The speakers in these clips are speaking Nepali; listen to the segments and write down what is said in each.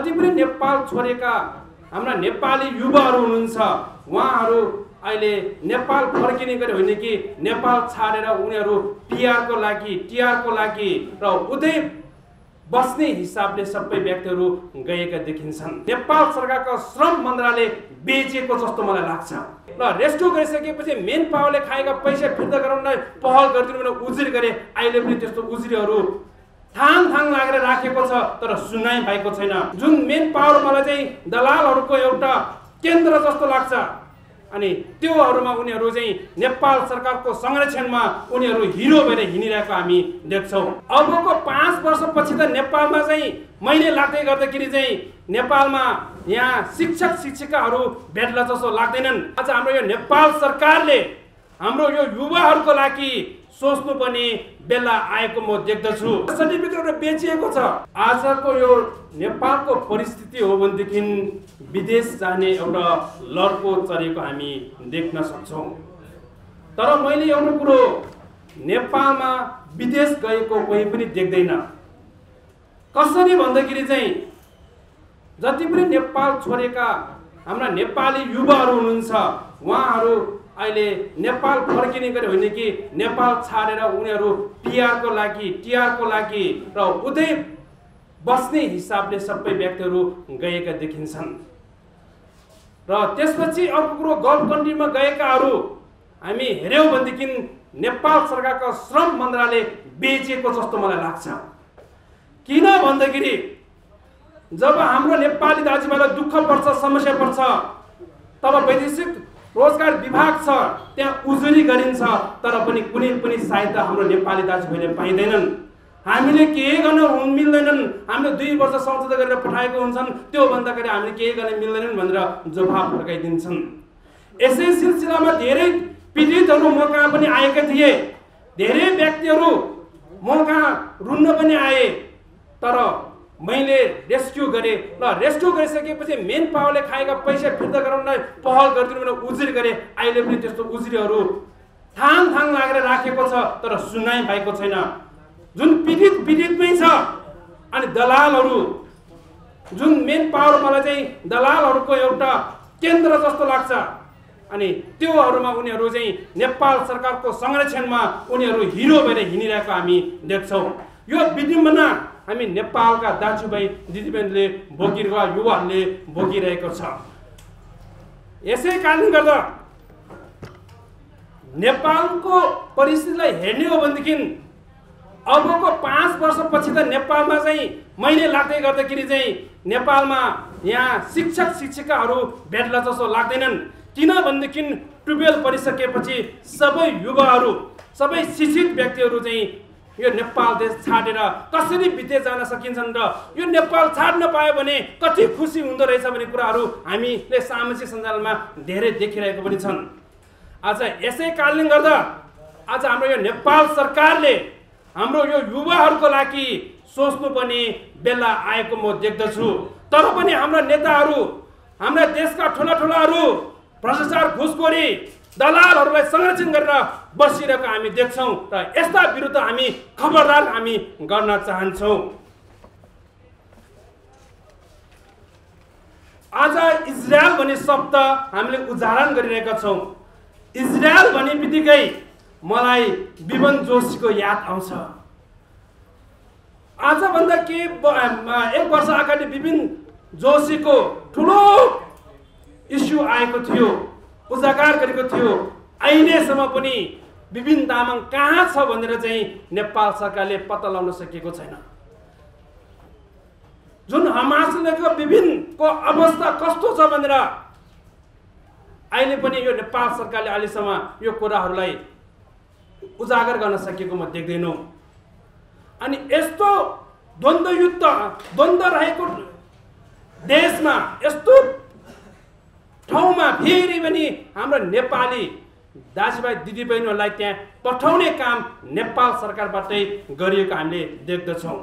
जति पनि नेपाल छोडेका हाम्रा नेपाली युवाहरू हुनुहुन्छ उहाँहरू अहिले नेपाल फर्किने गरी होइन कि नेपाल छाडेर उनीहरू पिआरको लागि टिआरको लागि र उतै बस्ने हिसाबले सबै व्यक्तिहरू गएका देखिन्छन्। नेपाल सरकारको श्रम मन्त्रालय बेचिएको जस्तो मलाई लाग्छ। र रेस्क्यु गरिसकेपछि मेन पावरले खाएका पैसा फिर्ता गराउनलाई पहल गरिदिनु भने उजुरी गरे अहिले पनि त्यस्तो उजुरीहरू थाङ थाङ लागेर राखेको छ तर सुनाइ भएको छैन। जुन मेन पावर मलाई चाहिँ दलालहरूको एउटा केन्द्र जस्तो लाग्छ। अनि त्योहरूमा उनीहरू चाहिँ नेपाल सरकारको संरक्षणमा उनीहरू हिरो भएर हिँडिरहेको हामी देख्छौँ। अबको पाँच वर्षपछि त नेपालमा चाहिँ मैले लाग्दै गर्दाखेरि चाहिँ नेपालमा यहाँ शिक्षक शिक्षिकाहरू भेट्ला जस्तो लाग्दैनन्। आज हाम्रो यो नेपाल सरकारले हाम्रो यो युवाहरूको लागि सोच्नु पनि बेला आएको म देख्दछु। सर्टिफिकेटहरू बेचिएको छ। आजको यो नेपालको परिस्थिति हो भनेदेखि विदेश जाने एउटा लड्को चरेको हामी देख्न सक्छौँ। तर मैले एउटा कुरो नेपालमा विदेश गएको कोही पनि देख्दैन। कसरी भन्दाखेरि चाहिँ जति पनि नेपाल छोडेका हाम्रा नेपाली युवाहरू हुनुहुन्छ उहाँहरू अहिले नेपाल फर्किने गरी होइन कि नेपाल छाडेर उनीहरू पिआरको लागि टिआरको लागि र उतै बस्ने हिसाबले सबै व्यक्तिहरू गएका देखिन्छन्। र त्यसपछि अर्को कुरो गल्फ कन्ट्रीमा गएकाहरू हामी हेऱ्यौँ भनेदेखि नेपाल सरकारको श्रम मन्त्रालय बेचिएको जस्तो मलाई लाग्छ। किन भन्दाखेरि जब हाम्रो नेपाली दाजुभाइलाई दुःख पर्छ समस्या पर्छ तब वैदेशिक रोजगार विभाग छ त्यहाँ उजुरी गरिन्छ तर पनि कुनै पनि सहायता हाम्रो नेपाली दाजुभाइले पाइँदैनन्। हामीले केही गर्न मिल्दैनन्। हामीले दुई वर्ष सम्झौता गरेर पठाएको हुन्छन्। त्यो भन्दाखेरि हामीले केही गर्न मिल्दैनन् भनेर जवाब फर्काइदिन्छन्। यसै सिलसिलामा धेरै पीडितहरू म कहाँ पनि आएका थिए। धेरै व्यक्तिहरू म कहाँ रुन्न पनि आए। तर मैले रेस्क्यु गरेँ। र रेस्क्यु गरिसकेपछि मेन पावरले खाएका पैसा फिर्ता गराउनलाई पहल गरिदिनु भने उजुरी गरेँ। अहिले पनि त्यस्तो उजुरीहरू थाङ थाङ लागेर राखेको छ तर सुनाइ भएको छैन। जुन पीडित पीडितमै छ अनि दलालहरू जुन मेन पावर मलाई चाहिँ दलालहरूको एउटा केन्द्र जस्तो लाग्छ अनि त्योहरूमा उनीहरू चाहिँ नेपाल सरकारको संरक्षणमा उनीहरू हिरो भएर हिँडिरहेको हामी देख्छौँ। यो विडम्बना हामी नेपालका दाजुभाइ दिदीबहिनीले भोगिरहेका युवाहरूले भोगिरहेको छ। यसै कारणले गर्दा नेपालको परिस्थितिलाई हेर्ने हो भनेदेखि अबको पाँच वर्षपछि त नेपालमा चाहिँ मैले लाग्दै गर्दाखेरि चाहिँ नेपालमा यहाँ शिक्षक शिक्षिकाहरू भेट्ला जस्तो लाग्दैनन्। किनभनेदेखि टुवेल्भ पढिसकेपछि सबै युवाहरू सबै शिक्षित व्यक्तिहरू चाहिँ यो नेपाल देश छाडेर कसरी विदेश जान सकिन्छन् र यो नेपाल छाड्न पायो भने कति खुसी हुँदो रहेछ भन्ने कुराहरू हामीले सामाजिक सञ्जालमा धेरै देखिरहेको पनि छन्। आज यसै कारणले गर्दा आज हाम्रो यो नेपाल सरकारले हाम्रो यो युवाहरूको लागि सोच्नु पनि बेला आएको म देख्दछु। तर पनि हाम्रा नेताहरू हाम्रा देशका ठुला ठुलाहरू भ्रष्टाचार घुसखोरी दलालहरूलाई संरक्षण गरेर बसिरहेको हामी देख्छौँ र यस्ता विरुद्ध हामी खबरदार हामी गर्न चाहन्छौँ। आज इजरायल भन्ने शब्द हामीले उच्चारण गरिरहेका छौँ। इजरायल भन्ने बित्तिकै मलाई विमन जोशीको याद आउँछ। आजभन्दा के एक वर्ष अगाडि विपिन जोशीको ठुलो इस्यु आएको थियो। उजागर गरेको थियो। अहिलेसम्म पनि विभिन्न तामाङ कहाँ छ भनेर चाहिँ नेपाल सरकारले पत्ता लगाउन सकेको छैन। जुन हमासको विभिन्नको अवस्था कस्तो छ भनेर अहिले पनि यो नेपाल सरकारले अहिलेसम्म यो कुराहरूलाई उजागर गर्न सकेको म देख्दैनौँ। अनि यस्तो द्वन्द्व युद्ध द्वन्द्व रहेको देशमा यस्तो ठाउँमा फेरि पनि हाम्रो नेपाली दाजुभाइ दिदीबहिनीहरूलाई त्यहाँ पठाउने काम नेपाल सरकारबाटै गरिएको हामीले देख्दछौँ।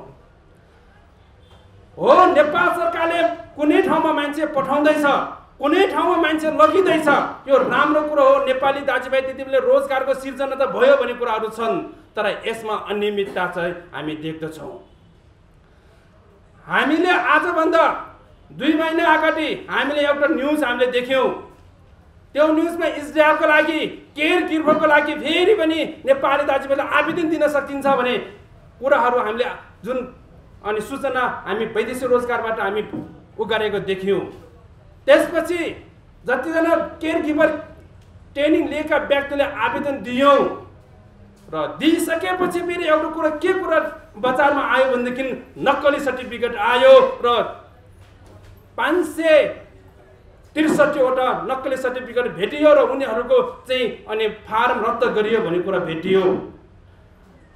हो नेपाल सरकारले कुनै ठाउँमा मान्छे पठाउँदैछ कुनै ठाउँमा मान्छे लगिँदैछ यो राम्रो कुरो हो। नेपाली दाजुभाइ दिदीबहिनीले रोजगारको सिर्जना त भयो भन्ने कुराहरू छन् तर यसमा अनियमितता चाहिँ हामी देख्दछौँ। हामीले आजभन्दा दुई महिना अगाडि हामीले एउटा न्युज हामीले देख्यौँ। त्यो न्युजमा इजरायलको लागि केयर गिर्फको लागि फेरि पनि नेपाली दाजुभाइलाई आवेदन दिन सकिन्छ भने कुराहरू हामीले जुन अनि सूचना हामी वैदेशिक रोजगारबाट हामी उ गरेको देख्यौँ। त्यसपछि जतिजना केयर गिभर ट्रेनिङ लिएका व्यक्तिले आवेदन दियौँ र दिइसकेपछि फेरि एउटा कुरा के कुरा बजारमा आयो भनेदेखि नक्कली सर्टिफिकेट आयो र पाँच सय त्रिसठीवटा नक्कली सर्टिफिकेट भेटियो र उनीहरूको चाहिँ अनि फार्म रद्द गरियो भन्ने कुरा भेटियो।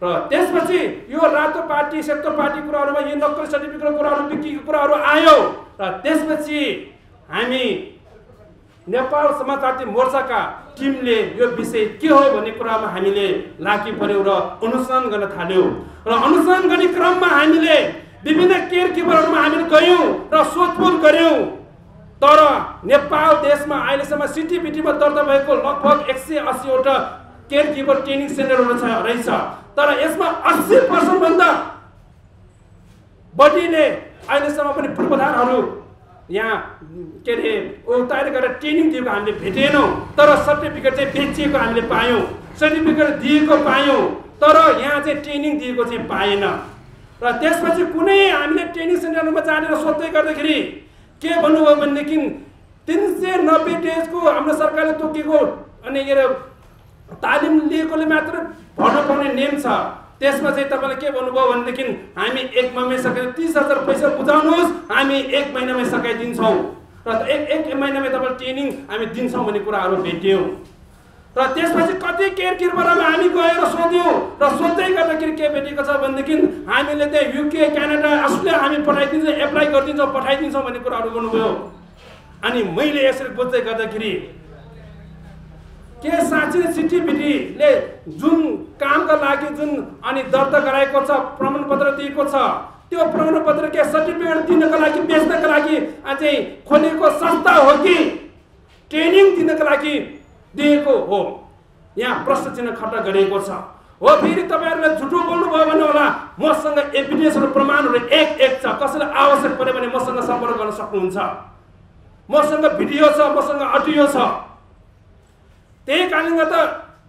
र त्यसपछि यो रातो पार्टी सेतो पार्टी कुराहरूमा यो नक्कली सर्टिफिकेट कुराहरू बिक्रीको कुराहरू आयो। र त्यसपछि हामी नेपाल समाजवादी मोर्चाका टिमले यो विषय के हो भन्ने कुरामा हामीले लागि पर्यौँ र अनुसन्धान गर्न थाल्यौँ। र अनुसन्धान गर्ने क्रममा हामीले विभिन्न केयर किपरहरूमा हामीले गयौँ र सोधपुल गऱ्यौँ। तर नेपाल देशमा अहिलेसम्म सिटिबिटीमा दर्ता भएको लगभग एक सय अस्सीवटा केयर किपर ट्रेनिङ सेन्टरहरू छ रहेछ। तर यसमा अस्सी पर्सेन्टभन्दा बढीले अहिलेसम्म पनि पूर्वाधारहरू यहाँ के अरे उताएर गएर ट्रेनिङ दिएको हामीले भेटेनौँ। तर सर्टिफिकेट चाहिँ बेचिएको हामीले पायौँ सर्टिफिकेट दिएको पायौँ। तर यहाँ चाहिँ ट्रेनिङ दिएको चाहिँ पाएन। र त्यसपछि कुनै हामीले ट्रेनिङ सेन्टरमा जानेर सोध्दै गर्दाखेरि के भन्नुभयो भनेदेखि तिन सय नब्बे डेजको हाम्रो सरकारले तोकेको अनि के अरे तालिम लिएकोले मात्र भर्न पाउने नेम छ। त्यसमा चाहिँ तपाईँले के भन्नुभयो भनेदेखि हामी एक महिना सकाइ तिस हजार पैसा बुझाउनुहोस् हामी एक महिनामै सकाइदिन्छौँ र एक एक महिनामै तपाईँले ट्रेनिङ हामी दिन्छौँ भन्ने कुराहरू भेट्यौँ। र त्यसपछि कति केयर किरबरामा हामी गएर सोध्यौँ र सोध्दै गर्दाखेरि के भेटेको छ भनेदेखि हामीले त्यहाँ युके क्यानाडा अस्ट्रेलिया हामी पठाइदिन्छौँ एप्लाई गरिदिन्छौँ पठाइदिन्छौँ भन्ने कुराहरू गर्नुभयो। अनि मैले यसरी बुझ्दै गर्दाखेरि के साँच्चै सिटिबिटीले जुन कामका लागि जुन अनि दर्ता गराएको छ प्रमाणपत्र दिएको छ त्यो प्रमाणपत्र के सर्टिफिकेट दिनको लागि बेच्नको लागि अझै खोलेको संस्था हो कि? ट्रेनिङ दिनको लागि दिएको हो। यहाँ प्रश्न चिन्ह खड्डा गरिएको छ। हो फेरि तपाईँहरूले झुटो बोल्नुभयो भने होला। मसँग एभिडेन्सहरू प्रमाणहरू एक एक छ। कसैलाई आवश्यक पऱ्यो भने मसँग सम्पर्क गर्न सक्नुहुन्छ। मसँग भिडियो छ मसँग अडियो छ। त्यही कारणले गर्दा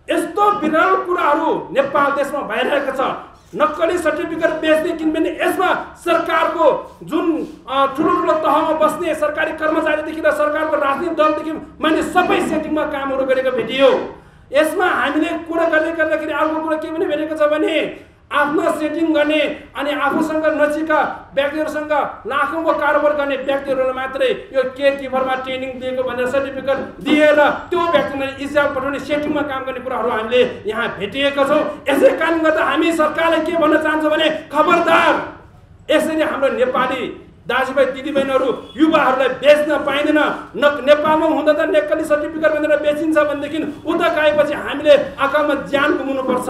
यस्तो विरल कुराहरू नेपाल देशमा भइरहेको छ। नक्कली सर्टिफिकेट बेच्ने किनभने यसमा सरकारको जुन ठुलो ठुलो तहमा बस्ने सरकारी कर्मचारीदेखि र सरकारको राजनीतिक दलदेखि माने सबै सेटिङमा कामहरू गरेको भेटियो। यसमा हामीले कुरा गर्दै गर्दाखेरि अर्को कुरा के पनि भेटेको छ भने आफ्नो सेटिङ गर्ने अनि आफूसँग नजिकका व्यक्तिहरूसँग लाखौँको कारोबार गर्ने व्यक्तिहरूलाई मात्रै यो केयर किपरमा ट्रेनिङ दिएको भनेर सर्टिफिकेट दिएर त्यो व्यक्तिलाई इजाब पठाउने सेटिङमा काम गर्ने कुराहरू हामीले यहाँ भेटिएका छौँ। यसै कारणले गर्दा हामी सरकारलाई के भन्न चाहन्छौँ भने खबरदार। यसरी हाम्रो नेपाली दाजुभाइ दिदीबहिनीहरू युवाहरूलाई बेच्न पाइँदैन। न नेपालमा हुँदा त नेकली सर्टिफिकेट भनेर बेचिन्छ भनेदेखि उता गएपछि हामीले अकालमा ज्यान गुमाउनुपर्छ।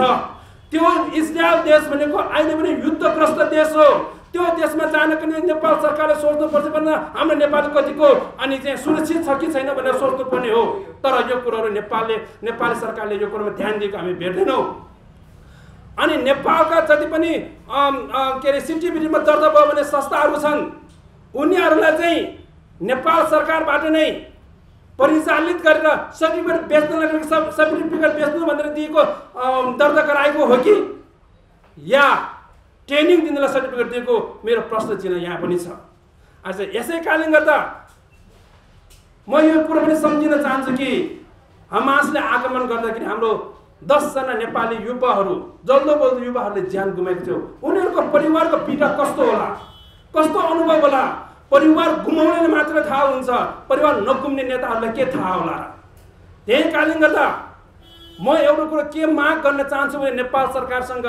त्यो इजरायल देश भनेको अहिले पनि युद्धग्रस्त देश हो। त्यो देशमा जानको निम्ति नेपाल सरकारले सोच्नुपर्छ भने हाम्रो नेपाल कतिको अनि चाहिँ सुरक्षित छ कि छैन भनेर सोच्नुपर्ने हो। तर यो कुरोहरू नेपालले नेपाली सरकारले यो कुरोमा ध्यान दिएको हामी भेट्दैनौँ। अनि नेपालका जति पनि के अरे सिटिबिटीमा दर्ता भयो भने संस्थाहरू छन् उनीहरूलाई चाहिँ नेपाल सरकारबाट नै परिचालित गरेर सर्टिफिकेट बेच्नलाई सब सर्टिफिकेट बेच्नु भनेर दिएको दर्ता गराएको हो कि? या ट्रेनिङ दिनलाई सर्टिफिकेट दिएको मेरो प्रश्न चिन्ह यहाँ पनि छ। आज यसै कारणले गर्दा म यो कुरो पनि सम्झिन चाहन्छु कि हमासले आक्रमण गर्दाखेरि हाम्रो दसजना नेपाली युवाहरू जल्दो बल्दो युवाहरूले ज्यान गुमाएको थियो। उनीहरूको परिवारको पीडा कस्तो होला? कस्तो अनुभव होला? परिवार गुमाउने मात्र थाहा हुन्छ परिवार नगुम्ने नेताहरूलाई के थाहा होला र? त्यही कारणले गर्दा म एउटा कुरो के माग गर्न चाहन्छु भने नेपाल सरकारसँग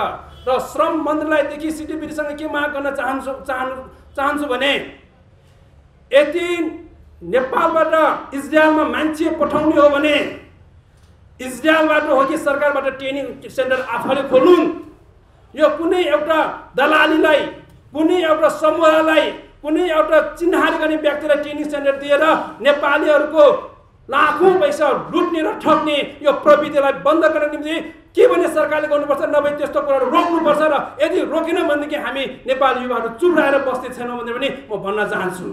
र श्रम मन्त्रालयदेखि सिटिबिटीसँग के माग गर्न चाहन्छु चाहनु चाहन्छु भने यदि नेपालबाट इजरायलमा मान्छे पठाउने हो भने इजरायलबाट हो कि सरकारबाट ट्रेनिङ सेन्टर आफूले खोलुन् यो कुनै एउटा दलालीलाई कुनै एउटा समूहलाई कुनै एउटा चिन्हारी गर्ने व्यक्तिलाई ट्रेनिङ सेन्टर दिएर नेपालीहरूको लाखौँ पैसा लुट्ने र ठग्ने यो प्रविधिलाई बन्द गर्ने निम्ति के भने सरकारले गर्नुपर्छ? नभए त्यस्तो कुराहरू रोक्नुपर्छ र यदि रोकेन भनेदेखि हामी नेपाली युवाहरू चुप रहेर बस्ने छैनौँ पनि म भन्न चाहन्छु।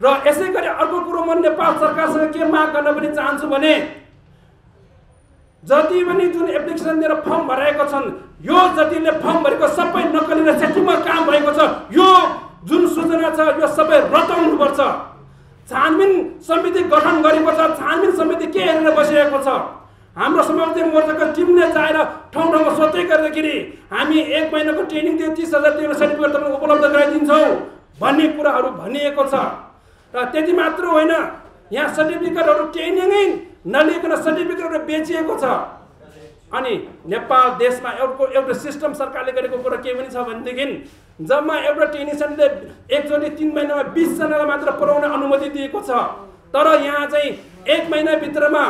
र यसै गरी अर्को कुरो म नेपाल सरकारसँग के माग गर्न पनि चाहन्छु भने जति पनि जुन एप्लिकेसन दिएर फर्म भराएको छन् यो जतिले फर्म भरेको सबै नक्कली सेटिङमा काम भएको छ यो जुन सूचना छ यो सबै रद्द हुनुपर्छ। छानबिन समिति गठन गरेको छ छानबिन समिति के हेरेर बसिरहेको छ? हाम्रो समाजवादी मोर्चाको टिमले जाएर ठाउँ ठाउँमा सोध्दै गर्दाखेरि हामी एक महिनाको ट्रेनिङ दियो तिस हजार दिएर सर्टिफिकेट उपलब्ध गराइदिन्छौँ भन्ने कुराहरू भनिएको छ। र त्यति मात्र होइन यहाँ सर्टिफिकेटहरू ट्रेनिङै नलिकन सर्टिफिकेटहरू बेचिएको छ। अनि नेपाल देशमा एउटा एउटा सिस्टम सरकारले गरेको कुरा के पनि छ भनेदेखि जम्मा एउटा टेक्निसियनले एकचोटि तिन महिनामा बिसजनालाई मात्र पढाउने अनुमति दिएको छ तर यहाँ चाहिँ एक महिनाभित्रमा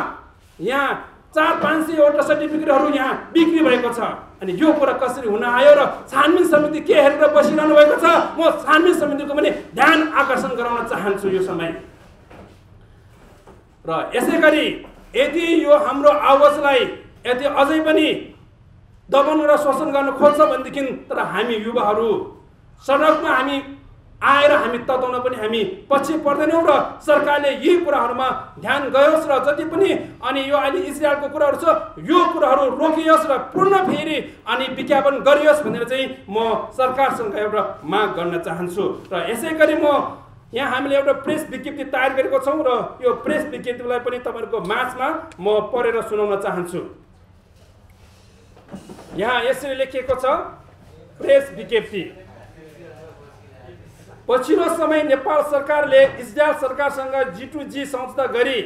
यहाँ चार पाँच सयवटा सर्टिफिकेटहरू यहाँ बिक्री भएको छ। अनि यो कुरा कसरी हुन आयो र छानबिन समिति के हेरेर बसिरहनु भएको छ म छानबिन समितिको पनि ध्यान आकर्षण गराउन चाहन्छु यो समय। र यसै गरी यदि यो हाम्रो आवाजलाई यदि अझै पनि दबाउनु र शोषण गर्न खोज्छ भनेदेखि तर हामी युवाहरू सडकमा हामी आएर हामी तताउन पनि हामी पछि पर्दैनौँ र सरकारले यी कुराहरूमा ध्यान गयोस् र जति पनि अनि यो अहिले इजरायलको कुराहरू छ यो कुराहरू रोकियोस् र पूर्ण फेरि अनि विज्ञापन गरियोस् भनेर चाहिँ म सरकारसँग एउटा माग गर्न चाहन्छु। र यसै गरी म यहाँ हामीले एउटा प्रेस विज्ञप्ति तयार गरेको छौँ र यो प्रेस विज्ञप्तिलाई पनि तपाईँहरूको माझमा म पढेर सुनाउन चाहन्छु। यहाँ यसरी लेखिएको छ प्रेस विज्ञप्ति पछिल्लो समय नेपाल सरकारले इजरायल सरकारसँग जी टु जी सम्झौता गरी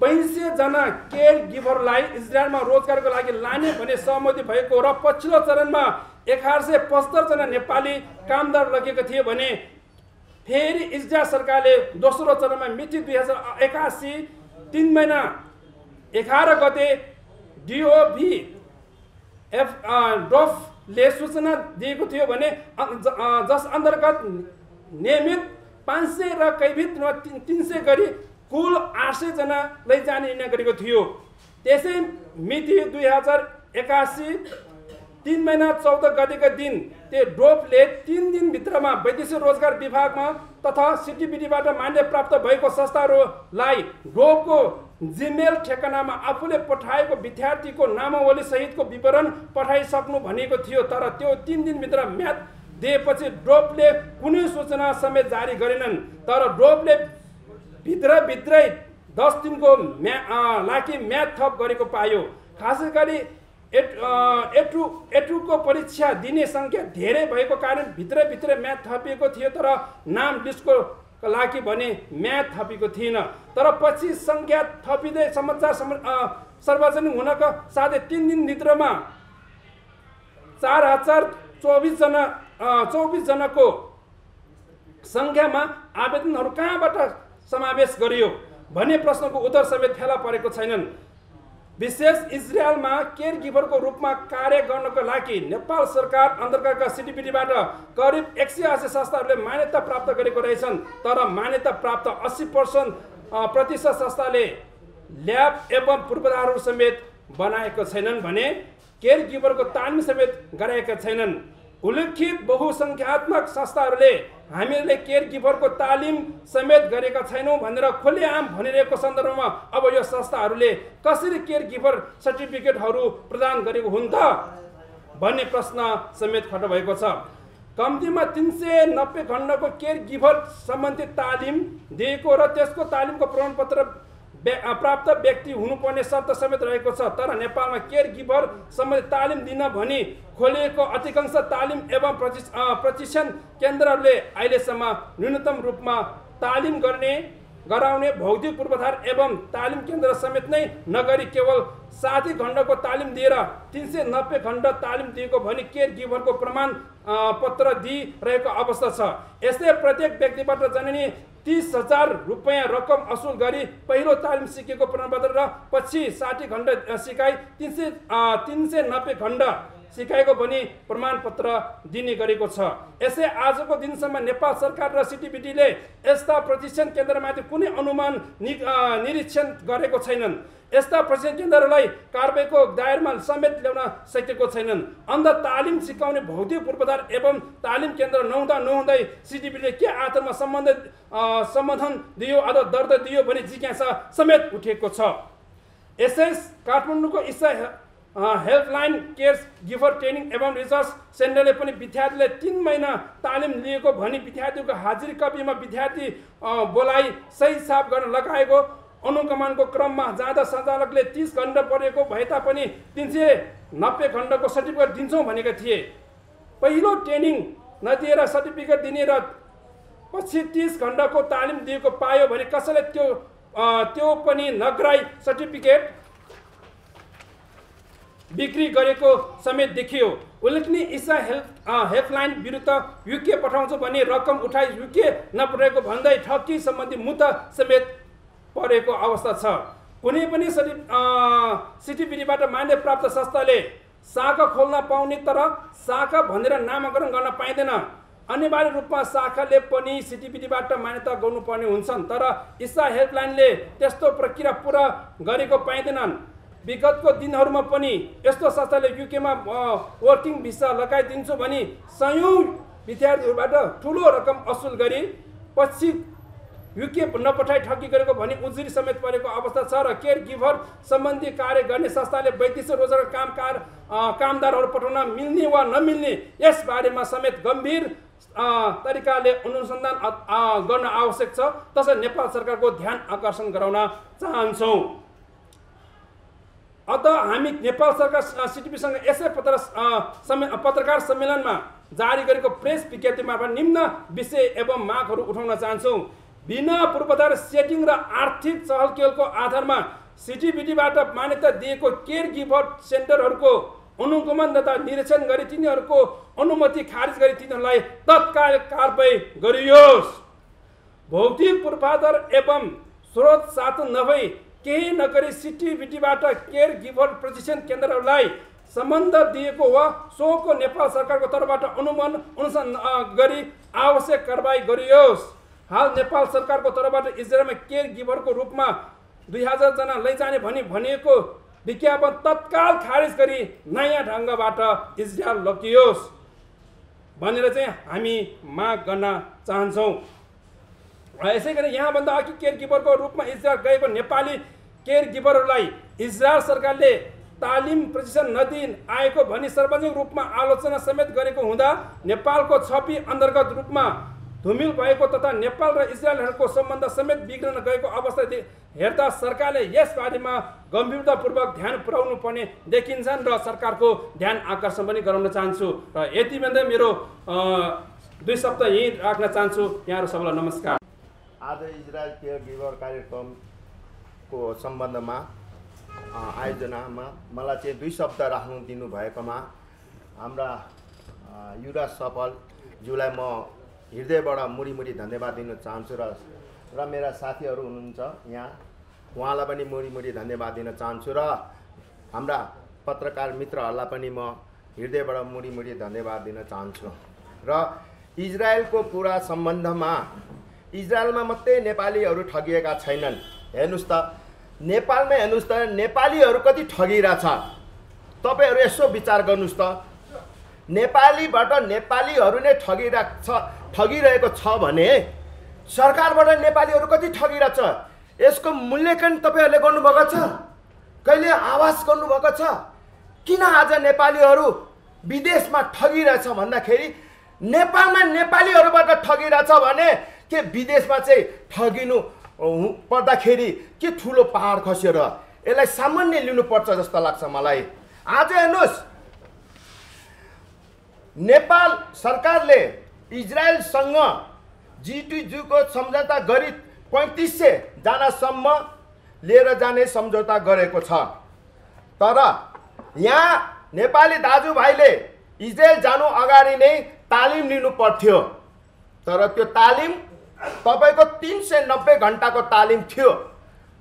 पैँसठीजना केयर गिभरलाई इजरायलमा रोजगारको लागि लाने भन्ने सहमति भएको र पछिल्लो चरणमा एघार सय पचहत्तरजना नेपाली कामदार लगेको थियो भने फेरि इजरायल सरकारले दोस्रो चरणमा मिति दुई हजार एकासी तिन महिना एघार गते डिओभी एफ डोफले सूचना दिएको थियो भने जस अन्तर्गत नियमित पाँच सय र कैभित तिन सय गरी कुल आठ सयजना लैजाने निर्णय गरेको थियो त्यसै मिति दुई हजार एकासी तिन महिना चौध गतिका दिन त्यो डोपले तिन दिनभित्रमा वैदेशिक रोजगार विभागमा तथा सिटिबिटीबाट मान्य प्राप्त भएको संस्थाहरूलाई डोपको जिमेल ठेगानामा आफूले पठाएको विद्यार्थीको नामावली सहितको विवरण पठाइसक्नु भनेको थियो तर त्यो तिन दिनभित्र म्याद दिएपछि डोपले कुनै सूचना समेत जारी गरेनन्। तर डोपले भित्रभित्रै दस दिनको म्या लाखी म्याद थप गरेको पायो। खास गरी एट एटु एटुको परीक्षा दिने सङ्ख्या धेरै भएको कारण भित्रभित्र म्याथ थपिएको थियो तर नाम लिस्टको लागि भने म्याथ थपेको थिएन तर पछि सङ्ख्या थपिँदै समाचार सार्वजनिक हुनको साथै तिन दिनभित्रमा चार हजार चौबिसजना चौबिसजनाको सङ्ख्यामा आवेदनहरू कहाँबाट समावेश गरियो? भन्ने प्रश्नको उत्तर समेत फेला परेको छैनन्। विशेष इजरायलमा केयर गिभरको रूपमा कार्य गर्नको लागि नेपाल सरकार अन्तर्गतका सिटिपिटीबाट करिब एक सय असी संस्थाहरूले मान्यता प्राप्त गरेको रहेछन् तर मान्यता प्राप्त अस्सी पर्सेन्ट प्रतिशत संस्थाले ल्याब एवं पूर्वाधारहरू समेत बनाएको छैनन् भने केयर गिभरको तालिम समेत गराएका छैनन्। उल्लेखित बहुसङ्ख्यात्मक संस्थाहरूले हामीहरूले केयर किपरको तालिम समेत गरेका छैनौँ भनेर खुलेआम भनिरहेको सन्दर्भमा अब यो संस्थाहरूले कसरी केयर किपर सर्टिफिकेटहरू प्रदान गरेको हुन् त भन्ने प्रश्न समेत खडा भएको छ। कम्तीमा तिन सय नब्बे खण्डको केयर गिभर सम्बन्धी तालिम दिएको र त्यसको तालिमको प्रमाणपत्र प्राप्त व्यक्ति हुनुपर्ने शर्त समेत रहेको छ। तर नेपालमा केयर गिभर सम्बन्धी तालिम दिन भनी खोलिएको अधिकांश तालिम एवं प्रशिक्षण केन्द्रहरूले अहिलेसम्म न्यूनतम रूपमा तालिम गर्ने गराउने भौतिक पूर्वाधार एवं तालिम केन्द्र समेत नै नगरी केवल साठी खण्डको तालिम दिएर तिन सय नब्बे खण्ड तालिम दिएको भने केयर गिभरको प्रमाण पत्र दिइरहेको अवस्था छ। यस्तै प्रत्येक व्यक्तिबाट जननी तिस हजार रुपियाँ रकम असुल गरी पहिलो तालिम सिकेको प्रमाणपत्र र पछि साठी खण्ड सिकाइ तिन सय तिन सय नब्बे खण्ड सिकाएको भनी प्रमाणपत्र दिने गरेको छ। यसै आजको दिनसम्म नेपाल सरकार र सिटिबिटीले यस्ता प्रशिक्षण केन्द्रमाथि कुनै अनुमान नि निरीक्षण गरेको छैनन्। यस्ता प्रशिक्षण केन्द्रहरूलाई कारवाहीको दायरमा समेत ल्याउन सकेको छैनन्। अन्त तालिम सिकाउने भौतिक पूर्वाधार एवं तालिम केन्द्र नहुँदा नहुँदै सिटिपीले के आधारमा सम्बन्ध सम्बोधन दियो अथवा दर्द दियो भने जिज्ञासा समेत उठेको छ। एसएस काठमाडौँको इसा हेल्पलाइन केयर्स गिभर ट्रेनिङ एवं रिसर्च सेन्टरले पनि विद्यार्थीले तिन महिना तालिम लिएको भनी विद्यार्थीको हाजिर कपीमा विद्यार्थी बोलाइ सही साफ गर्न लगाएको। अनुगमनको क्रममा जाँदा सञ्चालकले तिस घन्टा परेको भए तापनि तिन सय नब्बे घन्टाको सर्टिफिकेट दिन्छौँ भनेका थिए। पहिलो ट्रेनिङ नदिएर सर्टिफिकेट दिने र पछि तिस घन्टाको तालिम दिएको पायो भने कसैले त्यो त्यो पनि नगराई सर्टिफिकेट। बिक्री गरेको समेत देखियो। उल्लेखनीय इसा हेल्प हेल्पलाइन विरुद्ध युके पठाउँछु भने रकम उठाइ युके नपठाएको भन्दै ठगी सम्बन्धी मुद्दा समेत परेको अवस्था छ। कुनै पनि सि सिटिपिटीबाट मान्य प्राप्त संस्थाले शाखा खोल्न पाउने तर शाखा भनेर नामाकरण गर्न पाइँदैन। अनिवार्य रूपमा शाखाले पनि सिटिपिटीबाट मान्यता गर्नुपर्ने हुन्छन् तर इसा हेल्पलाइनले त्यस्तो प्रक्रिया पुरा गरेको पाइँदैनन्। विगतको दिनहरूमा पनि यस्तो संस्थाले युकेमा वर्किङ भिसा लगाइदिन्छु भने सयौँ विद्यार्थीहरूबाट ठुलो रकम असुल गरी पछि युके नपठाइ ठगी गरेको भने उजुरी समेत परेको अवस्था छ र केयर गिभर सम्बन्धी कार्य गर्ने संस्थाले वैदेशिक रोजगार कामकार कामदारहरू पठाउन मिल्ने वा नमिल्ने यसबारेमा समेत गम्भीर तरिकाले अनुसन्धान गर्न आवश्यक छ। तसर्थ नेपाल सरकारको ध्यान आकर्षण गराउन चाहन्छौँ। अत हामी नेपाल सरकार सिटिपीसँग यसै पत्र पत्रकार सम्मेलनमा जारी गरेको प्रेस विज्ञप्ति मार्फत निम्न विषय एवं मागहरू उठाउन चाहन्छौँ। बिना पूर्वाधार सेटिङ र आर्थिक चहलकेलको आधारमा सिटिबिटीबाट मान्यता दिएको केयर गिभर सेन्टरहरूको अनुगमन तथा निरीक्षण गरी तिनीहरूको अनुमति खारिज गरी तिनीहरूलाई तत्काल कारवाही गरियोस्। भौतिक पूर्वाधार एवं स्रोत साथ नभई केही नगरी सिटिबिटीबाट केयर गिभर प्रशिक्षण केन्द्रहरूलाई सम्बन्ध दिएको वा सोको नेपाल सरकारको तर्फबाट अनुमान अनुसन्धान गरी आवश्यक कारवाही गरियोस्। हाल नेपाल सरकारको तर्फबाट इजरायलमा केयर गिभरको रूपमा दुई हजारजना लैजाने भनी भनिएको विज्ञापन तत्काल खारेज गरी नयाँ ढङ्गबाट इजरायल लगियोस्। भनेर चाहिँ हामी माग गर्न चाहन्छौँ। यसै गरी यहाँभन्दा अघि केयर गिभरको रूपमा इजरायल गएको नेपाली केयर गिभरहरूलाई इजरायल सरकारले तालिम प्रशिक्षण नदिन आएको भनी सार्वजनिक रूपमा आलोचना समेत गरेको हुँदा नेपालको छपी अन्तर्गत रूपमा धुमिल भएको तथा नेपाल र इजरायलहरूको सम्बन्ध समेत बिग्रन गएको अवस्था हेर्दा सरकारले यसबारेमा गम्भीरतापूर्वक ध्यान पुर्याउनु पर्ने देखिन्छन् र सरकारको ध्यान आकर्षण पनि गराउन चाहन्छु। र यति भन्दै मेरो दुई सप्ताह यहीँ राख्न चाहन्छु। यहाँहरू सबैलाई नमस्कार। आज इजरायल केयर गिभर कार्यक्रमको सम्बन्धमा आयोजनामा मलाई चाहिँ दुई शब्द राख्नु दिनुभएकोमा हाम्रा युवराज सफलज्यूलाई म हृदयबाट मुरी मुरी धन्यवाद दिन चाहन्छु र र मेरा साथीहरू हुनुहुन्छ यहाँ उहाँलाई पनि मुरी मुरी धन्यवाद दिन चाहन्छु र हाम्रा पत्रकार मित्रहरूलाई पनि म हृदयबाट मुरी मुरी धन्यवाद दिन चाहन्छु। र इजरायलको कुरा सम्बन्धमा इजरायलमा मात्रै नेपालीहरू ठगिएका छैनन्। हेर्नुहोस् त नेपालमा हेर्नुहोस् त नेपालीहरू कति ठगिरहेछ। तपाईँहरू यसो विचार गर्नुहोस् त नेपालीबाट नेपालीहरू नै ठगिरहेको छ ठगिरहेको छ भने सरकारबाट नेपालीहरू कति ठगिरहेछ? यसको मूल्याङ्कन तपाईँहरूले गर्नुभएको छ? कहिले आवाज गर्नुभएको छ? किन आज नेपालीहरू विदेशमा ठगिरहेछ भन्दाखेरि नेपालमा नेपालीहरूबाट ठगिरहेछ भने के विदेशमा चाहिँ ठगिनु पर्दाखेरि के ठुलो पहाड खस्यो र? यसलाई सामान्य लिनुपर्छ जस्तो लाग्छ मलाई। आज हेर्नुहोस्। नेपाल सरकारले इजरायलसँग जिटिजुको सम्झौता गरी पैँतिस सयजनासम्म लिएर जाने सम्झौता गरेको छ। तर यहाँ नेपाली दाजुभाइले इजरायल जानु अगाडि नै तालिम लिनु पर्थ्यो। तर त्यो तालिम तपाईँको तिन सय नब्बे घन्टाको तालिम थियो।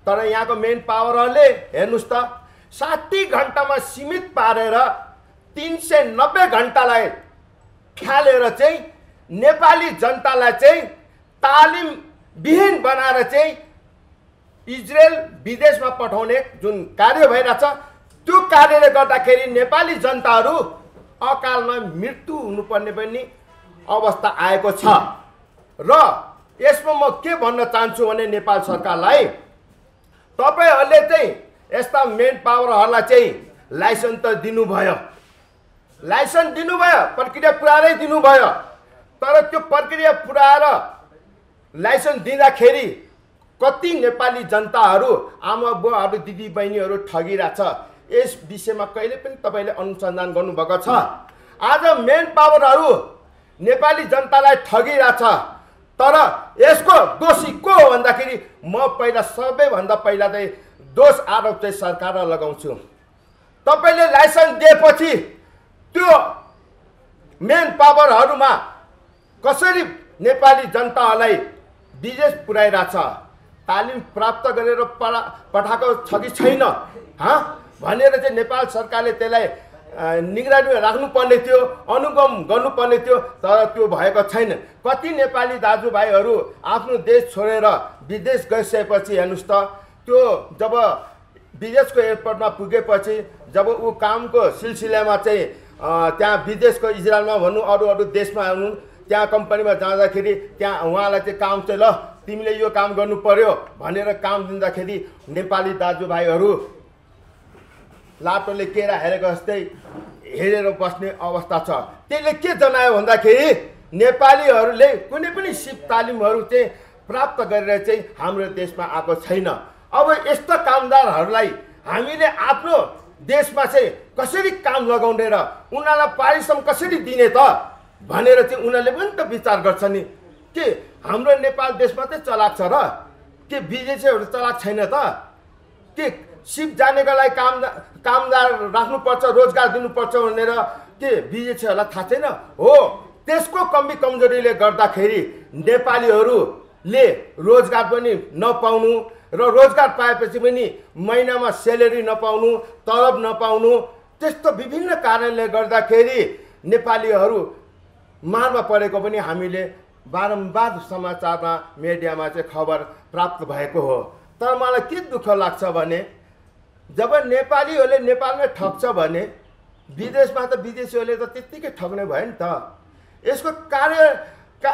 तर यहाँको मेन पावरले हेर्नुहोस् त साठी घन्टामा सीमित पारेर तिन सय नब्बे घन्टालाई ख्यालेर चाहिँ नेपाली जनतालाई चाहिँ तालिमविहीन बनाएर चाहिँ इजरायल विदेशमा पठाउने जुन कार्य भइरहेछ त्यो कार्यले गर्दाखेरि नेपाली जनताहरू अकालमा मृत्यु हुनुपर्ने पनि अवस्था आएको छ। र यसमा म के भन्न चाहन्छु भने नेपाल सरकारलाई तपाईँहरूले चाहिँ यस्ता मेन पावरहरूलाई चाहिँ लाइसेन्स त दिनुभयो। लाइसेन्स दिनुभयो प्रक्रिया पुऱ्याएरै दिनुभयो। तर त्यो प्रक्रिया पुऱ्याएर लाइसेन्स दिँदाखेरि कति नेपाली जनताहरू आमा बुवाहरू दिदी बहिनीहरू ठगिरहेछ यस विषयमा कहिले पनि तपाईँले अनुसन्धान गर्नुभएको छ। आज मेन पावरहरू नेपाली जनतालाई ठगिरहेछ। तर यसको दोषी को हो भन्दाखेरि म पहिला सबैभन्दा पहिला चाहिँ दोष आरोप चाहिँ सरकारलाई लगाउँछु। तपाईँले लाइसेन्स दिएपछि त्यो मेन पावरहरूमा कसरी नेपाली जनताहरूलाई विदेश पुऱ्याइरहेछ तालिम प्राप्त गरेर पढा पठाएको छ कि छैन हँ? भनेर चाहिँ नेपाल सरकारले त्यसलाई निगरानीमा राख्नुपर्ने थियो अनुगम गर्नुपर्ने थियो तर त्यो भएको छैन। कति नेपाली दाजुभाइहरू आफ्नो देश छोडेर विदेश गइसकेपछि हेर्नुहोस् त त्यो जब विदेशको एयरपोर्टमा पुगेपछि जब ऊ कामको सिलसिलामा चाहिँ त्यहाँ विदेशको इजरायलमा भनौँ अरू अरू देशमा भनौँ त्यहाँ कम्पनीमा जाँदाखेरि त्यहाँ उहाँलाई चाहिँ काम चाहिँ ल तिमीले यो काम गर्नु पर्यो भनेर काम दिँदाखेरि नेपाली दाजुभाइहरू लाटोले केरा हेरेको जस्तै हेरेर बस्ने अवस्था छ। त्यसले के जनायो भन्दाखेरि नेपालीहरूले कुनै पनि सिप तालिमहरू चाहिँ प्राप्त गरेर चाहिँ हाम्रो देशमा आएको छैन। अब यस्ता कामदारहरूलाई हामीले आफ्नो देशमा चाहिँ कसरी काम लगाउने र उनीहरूलाई पारिश्रम कसरी दिने त भनेर चाहिँ उनीहरूले पनि त विचार गर्छ नि। के हाम्रो नेपाल देश मात्रै चलाक छ र? के विदेशीहरू चलाक छैन त? के सिप जानेको लागि काम कामदार राख्नुपर्छ रोजगार दिनुपर्छ भनेर के विदेशीहरूलाई थाहा छैन? हो त्यसको कमी कमजोरीले गर्दाखेरि नेपालीहरूले रोजगार पनि नपाउनु र रोजगार पाएपछि पनि महिनामा सेलेरी नपाउनु तलब नपाउनु त्यस्तो विभिन्न कारणले गर्दाखेरि नेपालीहरू मारमा परेको पनि हामीले बारम्बार समाचारमा मिडियामा चाहिँ खबर प्राप्त भएको हो। तर मलाई के दुःख लाग्छ भने जब नेपालीहरूले नेपालमै ठग्छ भने विदेशमा त विदेशीहरूले त त्यत्तिकै ठग्ने भयो नि त। यसको कार्य का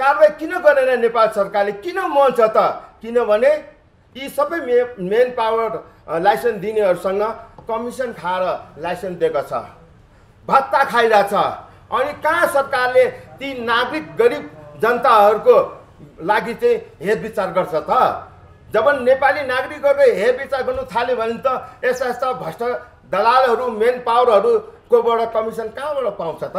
कारवाही किन गरेन नेपाल सरकारले? किन मन छ त? किनभने यी सबै मे मेन पावर लाइसेन्स दिनेहरूसँग कमिसन खाएर लाइसेन्स दिएको छ। भत्ता खाइरहेछ। अनि कहाँ सरकारले ती नागरिक गरिब जनताहरूको लागि चाहिँ हेरविचार गर्छ त? जब नेपाली नागरिकहरूले हेरविचार गर्नु थाल्यो भने त यस्ता यस्ता भ्रष्ट दलालहरू मेन पावरहरूकोबाट कमिसन कहाँबाट पाउँछ त?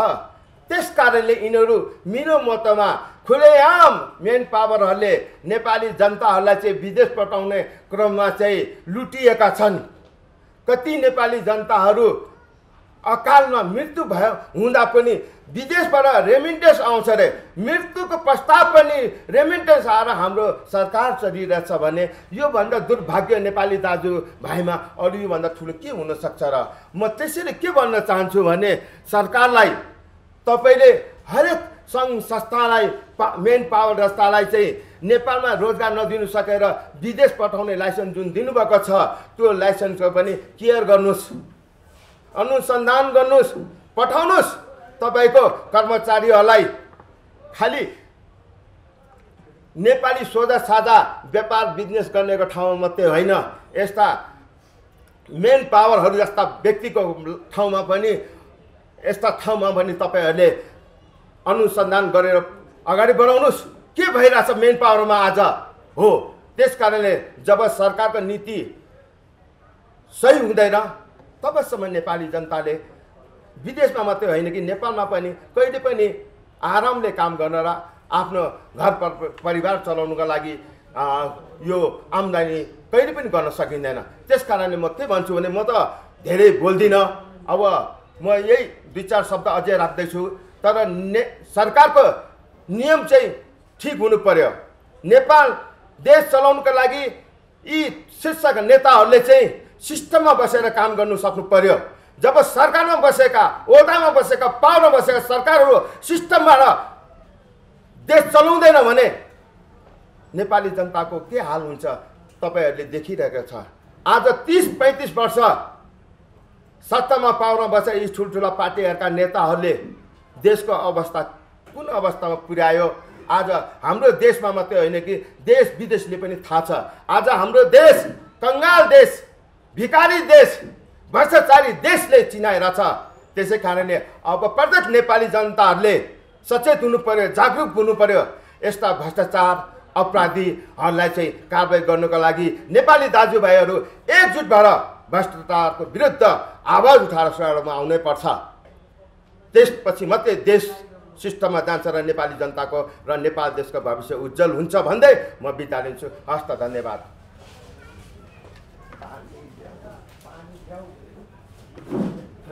त्यस कारणले यिनीहरू मिनो मतमा खुलेआम मेन पावरहरूले नेपाली जनताहरूलाई चाहिँ विदेश पठाउने क्रममा चाहिँ लुटिएका छन्। कति नेपाली जनताहरू अकालमा मृत्यु भयो हुँदा पनि विदेशबाट रेमिन्टेन्स आउँछ अरे। मृत्युको प्रस्ताव पनि रेमिन्टेन्स आएर हाम्रो सरकार चलिरहेछ भने योभन्दा दुर्भाग्य नेपाली दाजुभाइमा अरू योभन्दा ठुलो के हुनसक्छ र म त्यसरी के भन्न चाहन्छु भने सरकारलाई तपाईँले हरेक सङ्घ संस्थालाई पा मेन पावर जस्तालाई चाहिँ नेपालमा रोजगार नदिनु सकेर विदेश पठाउने लाइसेन्स जुन दिनुभएको छ त्यो लाइसेन्सको पनि केयर गर्नुहोस्। अनुसन्धान गर्नुहोस् पठाउनुहोस् तपाईँको कर्मचारीहरूलाई खालि नेपाली सोझा साझा व्यापार बिजनेस गर्नेको ठाउँमा मात्रै होइन। यस्ता मेन पावरहरू जस्ता व्यक्तिको ठाउँमा पनि यस्ता ठाउँमा पनि तपाईँहरूले अनुसन्धान गरेर अगाडि बढाउनुहोस् के भइरहेछ मेन पावरमा आज? हो त्यस कारणले जब सरकारको नीति सही हुँदैन तबसम्म नेपाली जनताले विदेशमा मात्रै होइन कि नेपालमा पनि कहिले पनि आरामले काम गर्न र आफ्नो घर परिवार चलाउनुको लागि यो आम्दानी कहिले पनि गर्न सकिँदैन। त्यस कारणले म के भन्छु भने म त धेरै बोल्दिनँ। अब म यही दुई चार शब्द अझै राख्दैछु तर ने सरकारको नियम चाहिँ ठिक हुनु पर्यो। नेपाल देश चलाउनुको लागि यी शीर्षक नेताहरूले चाहिँ सिस्टममा बसेर काम गर्नु सक्नु पर्यो। जब सरकारमा बसेका ओहदामा बसेका पावरमा बसेका सरकारहरू सिस्टमबाट देश चलाउँदैन भने नेपाली जनताको के हाल हुन्छ तपाईँहरूले देखिरहेको छ। आज तिस पैँतिस वर्ष सत्तामा पावरमा बसेर यी ठुल्ठुला पार्टीहरूका नेताहरूले देशको अवस्था कुन अवस्थामा पुर्यायो? आज हाम्रो देशमा मात्रै होइन कि देश विदेशले पनि थाहा छ। आज हाम्रो देश कङ्गाल देश भिकारी देश भ्रष्टाचारी देशले चिनाएर छ त्यसै कारणले अब प्रत्येक नेपाली जनताहरूले सचेत हुनु पर्यो जागरुक हुनु पर्यो यस्ता भ्रष्टाचार अपराधीहरूलाई चाहिँ कारवाही गर्नुको लागि नेपाली दाजुभाइहरू एकजुट भएर भ्रष्टाचारको विरुद्ध आवाज उठाएर सडकमा आउनै पर्छ। त्यसपछि मात्रै देश सिस्टममा जान्छ र नेपाली जनताको र नेपाल देशको भविष्य उज्जवल हुन्छ भन्दै म बिदा लिन्छु हस्त धन्यवाद।